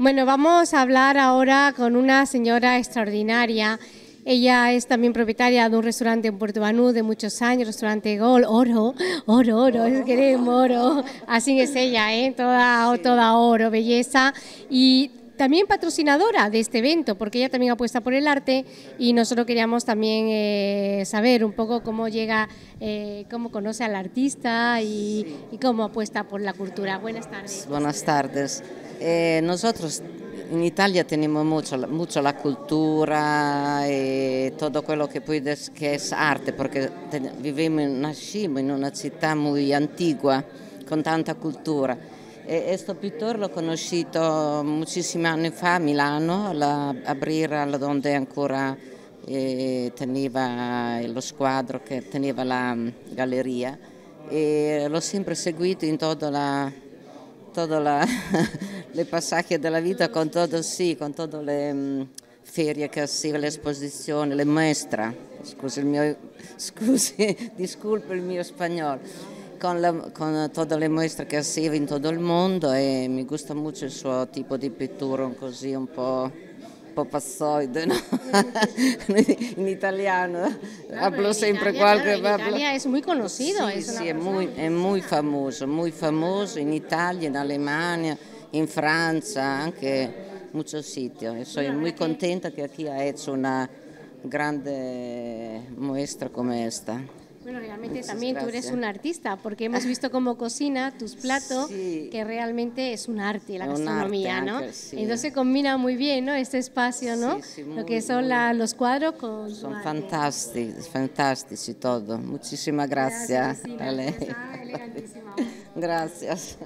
Bueno, vamos a hablar ahora con una señora extraordinaria. Ella es también propietaria de un restaurante en Puerto Banú de muchos años, restaurante Gol, oro, oro, oro, es queremos oro. Así es ella, ¿eh? toda, toda oro, belleza. Y también patrocinadora de este evento, porque ella también apuesta por el arte y nosotros queríamos también eh, saber un poco cómo llega, eh, cómo conoce al artista y, cómo apuesta por la cultura. Buenas tardes. Buenas tardes. Eh, nosotros en Italia tenemos mucho, mucho la cultura y todo lo que, puede, que es arte, porque vivimos, nacimos en una ciudad muy antigua, con tanta cultura. E este pintor l'ho conosciuto moltissimi anni fa a Milano, a Brira, dove ancora eh, teneva lo squadro che teneva la galleria. E l'ho sempre seguito in tutta la todas le passaggi della vita con todo, sì, tutte le um, ferie che hacía, le esposizioni, le mostre, scusi, il mio, scusi, disculpe il mio spagnolo, con, la, con tutte le mostre che hacía in tutto il mondo e mi gusta molto il suo tipo di pittura così un po' passoide, ¿no? en italiano. Claro, Hablo en siempre Italia, cualquier... claro, en Italia es muy conocido. Sí, es sí, es muy, es muy famoso, muy famoso en Italia, en Alemania, en Francia, anche sitios. Y soy muy contenta que aquí ha hecho una grande muestra como esta. Bueno, realmente Muchas también tú eres gracias. un artista, porque hemos visto cómo cocina tus platos, Sí. que realmente es un arte, la un gastronomía, arte ¿no? anche, sí. Entonces combina muy bien, ¿no? Este espacio, ¿no? Sí, sí, Lo muy, que son muy. la- los cuadros con Son arte. fantásticos, fantastici todo. Muchísimas gracias. Elegantísima. Gracias.